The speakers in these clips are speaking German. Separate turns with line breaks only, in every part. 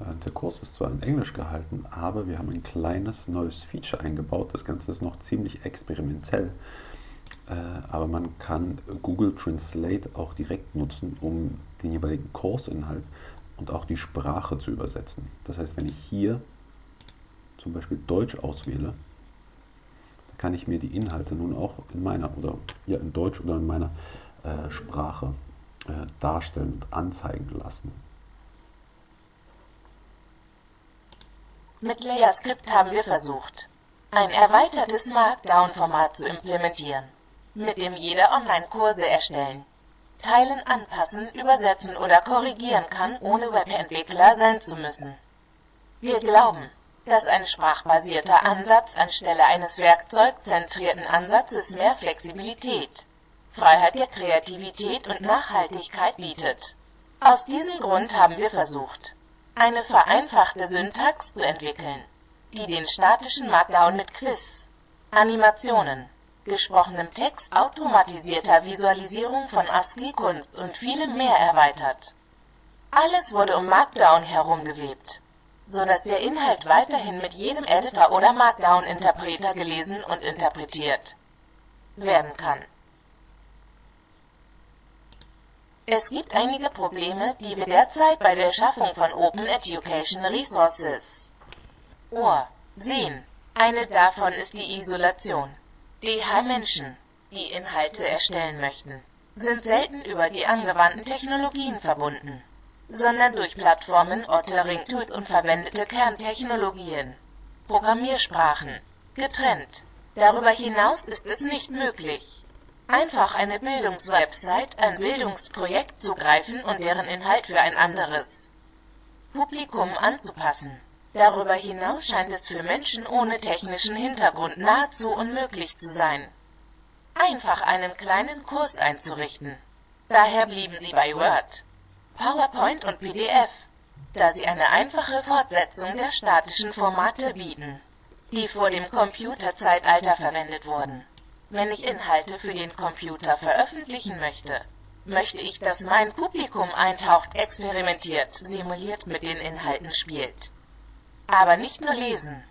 Äh, der Kurs ist zwar in Englisch gehalten, aber wir haben ein kleines neues Feature eingebaut. Das Ganze ist noch ziemlich experimentell, äh, aber man kann Google Translate auch direkt nutzen, um den jeweiligen Kursinhalt und auch die Sprache zu übersetzen. Das heißt, wenn ich hier zum Beispiel Deutsch auswähle, kann ich mir die Inhalte nun auch in meiner oder ja in Deutsch oder in meiner äh, Sprache äh, darstellen und anzeigen lassen.
Mit LayerScript haben wir versucht, ein erweitertes Markdown-Format zu implementieren, mit dem jeder Online-Kurse erstellen, teilen, anpassen, übersetzen oder korrigieren kann, ohne Webentwickler sein zu müssen. Wir glauben, dass ein sprachbasierter Ansatz anstelle eines werkzeugzentrierten Ansatzes mehr Flexibilität, Freiheit der Kreativität und Nachhaltigkeit bietet. Aus diesem Grund haben wir versucht, eine vereinfachte Syntax zu entwickeln, die den statischen Markdown mit Quiz, Animationen, gesprochenem Text, automatisierter Visualisierung von ASCII-Kunst und vielem mehr erweitert. Alles wurde um Markdown herumgewebt so dass der Inhalt weiterhin mit jedem Editor oder Markdown-Interpreter gelesen und interpretiert werden kann. Es gibt einige Probleme, die wir derzeit bei der Schaffung von Open Education Resources Ohr sehen. Eine davon ist die Isolation. DH-Menschen, die Inhalte erstellen möchten, sind selten über die angewandten Technologien verbunden sondern durch Plattformen, Authoring-Tools und verwendete Kerntechnologien, Programmiersprachen, getrennt. Darüber hinaus ist es nicht möglich, einfach eine Bildungswebsite, ein Bildungsprojekt zu greifen und deren Inhalt für ein anderes Publikum anzupassen. Darüber hinaus scheint es für Menschen ohne technischen Hintergrund nahezu unmöglich zu sein, einfach einen kleinen Kurs einzurichten. Daher blieben sie bei Word. PowerPoint und PDF, da sie eine einfache Fortsetzung der statischen Formate bieten, die vor dem Computerzeitalter verwendet wurden. Wenn ich Inhalte für den Computer veröffentlichen möchte, möchte ich, dass mein Publikum eintaucht, experimentiert, simuliert mit den Inhalten spielt. Aber nicht nur lesen.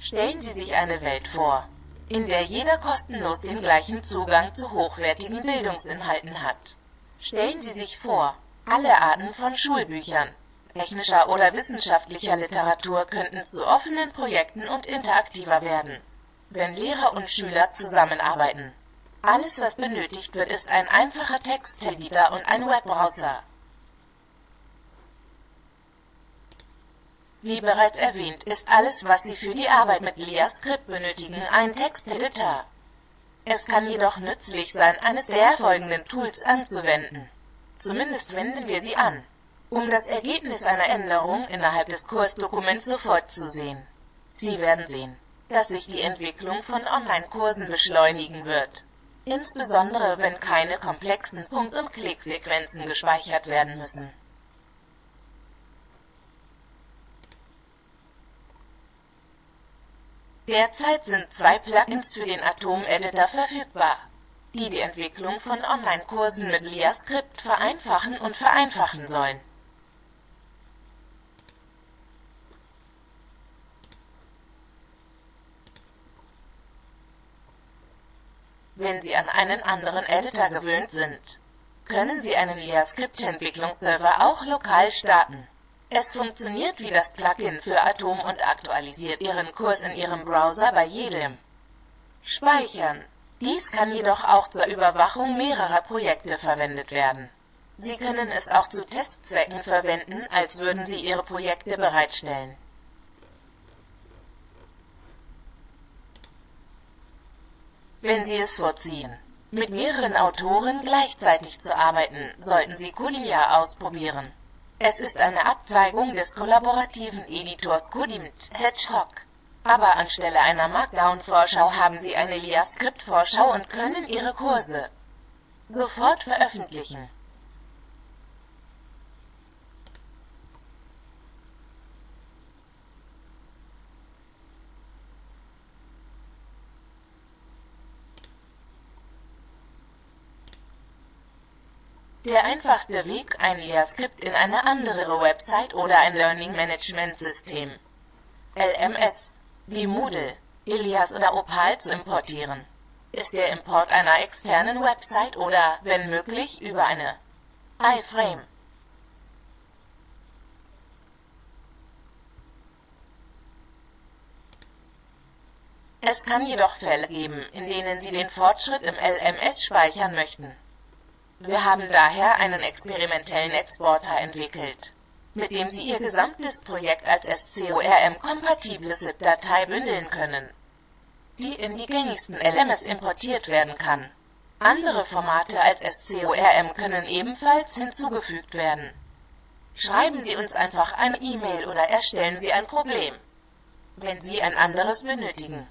Stellen Sie sich eine Welt vor, in der jeder kostenlos den gleichen Zugang zu hochwertigen Bildungsinhalten hat. Stellen Sie sich vor, alle Arten von Schulbüchern, technischer oder wissenschaftlicher Literatur könnten zu offenen Projekten und interaktiver werden, wenn Lehrer und Schüler zusammenarbeiten. Alles, was benötigt wird, ist ein einfacher Texteditor und ein Webbrowser. Wie bereits erwähnt, ist alles, was Sie für die Arbeit mit LeaScript benötigen, ein Texteditor. Es kann jedoch nützlich sein, eines der folgenden Tools anzuwenden. Zumindest wenden wir sie an, um das Ergebnis einer Änderung innerhalb des Kursdokuments sofort zu sehen. Sie werden sehen, dass sich die Entwicklung von Online-Kursen beschleunigen wird. Insbesondere wenn keine komplexen Punkt- und Klicksequenzen gespeichert werden müssen. Derzeit sind zwei Plugins für den Atom-Editor verfügbar, die die Entwicklung von Online-Kursen mit LeaScript vereinfachen und vereinfachen sollen. Wenn Sie an einen anderen Editor gewöhnt sind, können Sie einen LeaScript-Entwicklungsserver auch lokal starten. Es funktioniert wie das Plugin für Atom und aktualisiert Ihren Kurs in Ihrem Browser bei jedem Speichern. Dies kann jedoch auch zur Überwachung mehrerer Projekte verwendet werden. Sie können es auch zu Testzwecken verwenden, als würden Sie Ihre Projekte bereitstellen. Wenn Sie es vorziehen, mit mehreren Autoren gleichzeitig zu arbeiten, sollten Sie Kulia ausprobieren. Es ist eine Abzweigung des kollaborativen Editors Codimt Hedgehog. Aber anstelle einer Markdown-Vorschau haben Sie eine LeaScript-Vorschau und können Ihre Kurse sofort veröffentlichen. Der einfachste Weg, ein LIA-Skript in eine andere Website oder ein Learning Management System LMS wie Moodle, Elias oder Opal zu importieren, ist der Import einer externen Website oder, wenn möglich, über eine iFrame. Es kann jedoch Fälle geben, in denen Sie den Fortschritt im LMS speichern möchten. Wir haben daher einen experimentellen Exporter entwickelt mit dem Sie Ihr gesamtes Projekt als SCORM-kompatible ZIP-Datei bündeln können, die in die gängigsten LMS importiert werden kann. Andere Formate als SCORM können ebenfalls hinzugefügt werden. Schreiben Sie uns einfach eine E-Mail oder erstellen Sie ein Problem, wenn Sie ein anderes benötigen.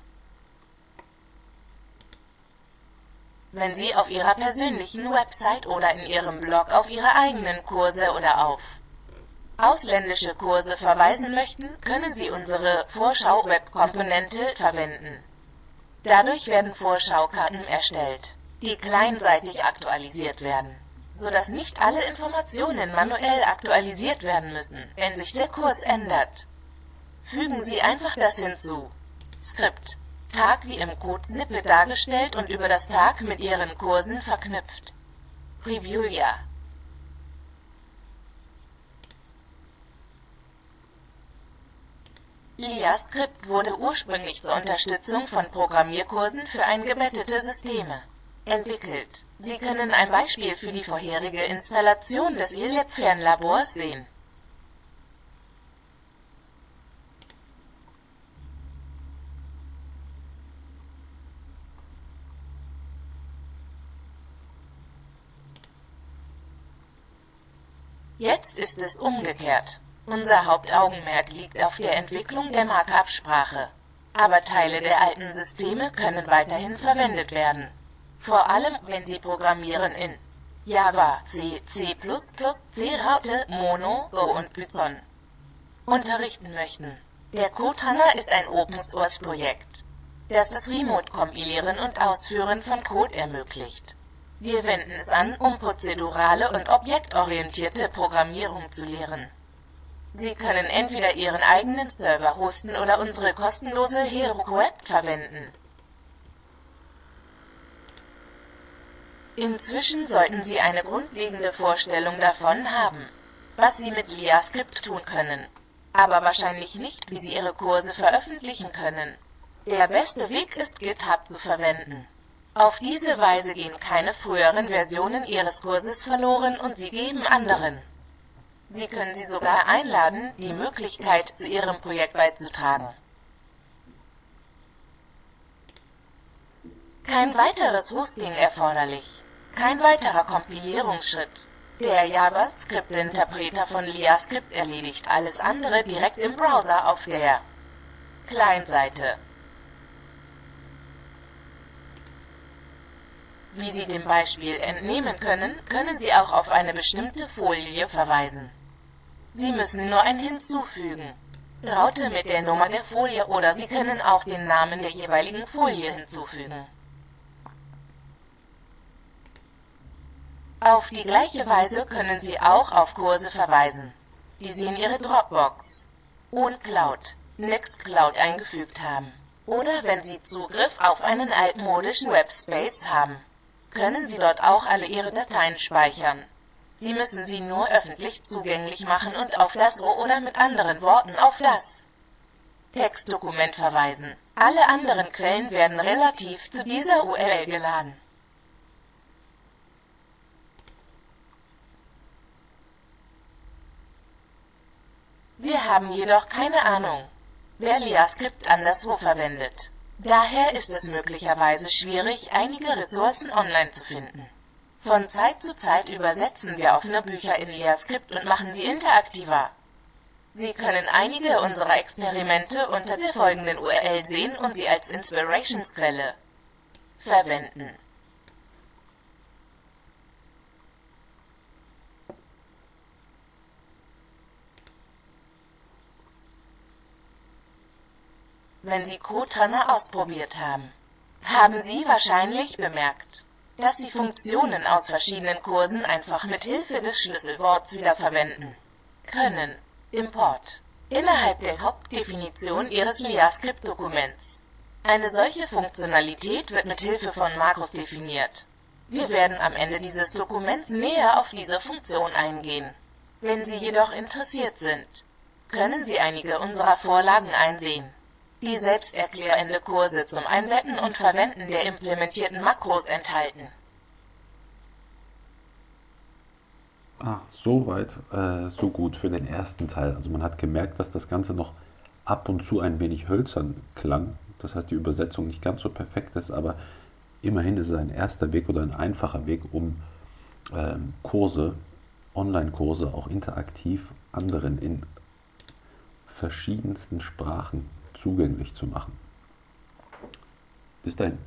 Wenn Sie auf Ihrer persönlichen Website oder in Ihrem Blog auf Ihre eigenen Kurse oder auf ausländische Kurse verweisen möchten, können Sie unsere Vorschau-Web-Komponente verwenden. Dadurch werden Vorschaukarten erstellt, die kleinseitig aktualisiert werden, so dass nicht alle Informationen manuell aktualisiert werden müssen, wenn sich der Kurs ändert. Fügen Sie einfach das hinzu. Skript. Tag wie im Code-Snippet dargestellt und über das Tag mit Ihren Kursen verknüpft. Preview ja. LIA-Script wurde ursprünglich zur Unterstützung von Programmierkursen für eingebettete Systeme entwickelt. Sie können ein Beispiel für die vorherige Installation des ILEP-Fernlabors sehen. Jetzt ist es umgekehrt. Unser Hauptaugenmerk liegt auf der Entwicklung der Markup-Sprache. Aber Teile der alten Systeme können weiterhin verwendet werden. Vor allem, wenn Sie Programmieren in Java, C, C++, C-Raute, Mono, Go und Python unterrichten möchten. Der CodeHunter ist ein Open-Source-Projekt, das das Remote-Kompilieren und Ausführen von Code ermöglicht. Wir wenden es an, um prozedurale und objektorientierte Programmierung zu lehren. Sie können entweder Ihren eigenen Server hosten oder unsere kostenlose HeroQuest verwenden. Inzwischen sollten Sie eine grundlegende Vorstellung davon haben, was Sie mit LiaScript tun können, aber wahrscheinlich nicht, wie Sie Ihre Kurse veröffentlichen können. Der beste Weg ist GitHub zu verwenden. Auf diese Weise gehen keine früheren Versionen Ihres Kurses verloren und Sie geben anderen Sie können sie sogar einladen, die Möglichkeit zu Ihrem Projekt beizutragen. Kein weiteres Hosting erforderlich. Kein weiterer Kompilierungsschritt. Der JavaScript-Interpreter von LiaScript erledigt alles andere direkt im Browser auf der Client-Seite. Wie Sie dem Beispiel entnehmen können, können Sie auch auf eine bestimmte Folie verweisen. Sie müssen nur ein hinzufügen. Raute mit der Nummer der Folie oder Sie können auch den Namen der jeweiligen Folie hinzufügen. Auf die gleiche Weise können Sie auch auf Kurse verweisen, die Sie in Ihre Dropbox, OwnCloud, Nextcloud eingefügt haben. Oder wenn Sie Zugriff auf einen altmodischen Webspace haben, können Sie dort auch alle Ihre Dateien speichern. Sie müssen sie nur öffentlich zugänglich machen und auf das oder mit anderen Worten auf das Textdokument verweisen. Alle anderen Quellen werden relativ zu dieser URL geladen. Wir haben jedoch keine Ahnung, wer LiaScript anderswo verwendet. Daher ist es möglicherweise schwierig, einige Ressourcen online zu finden. Von Zeit zu Zeit übersetzen wir offene Bücher in LeaScript und machen sie interaktiver. Sie können einige unserer Experimente unter der folgenden URL sehen und sie als Inspirationsquelle verwenden. Wenn Sie Cotana ausprobiert haben, haben Sie wahrscheinlich bemerkt, dass Sie Funktionen aus verschiedenen Kursen einfach mit Hilfe des Schlüsselworts wiederverwenden können. Import. Innerhalb der Hauptdefinition Ihres JavaScript-Dokuments. Eine solche Funktionalität wird mit Hilfe von Makros definiert. Wir werden am Ende dieses Dokuments näher auf diese Funktion eingehen. Wenn Sie jedoch interessiert sind, können Sie einige unserer Vorlagen einsehen. Die selbsterklärende Kurse zum Einbetten und Verwenden der implementierten Makros enthalten.
Ah, soweit, äh, so gut für den ersten Teil. Also man hat gemerkt, dass das Ganze noch ab und zu ein wenig hölzern klang. Das heißt, die Übersetzung nicht ganz so perfekt ist, aber immerhin ist es ein erster Weg oder ein einfacher Weg, um ähm, Kurse, Online-Kurse auch interaktiv anderen in verschiedensten Sprachen zugänglich zu machen. Bis dahin.